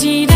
চির